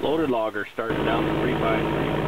Loaded logger started down the 353.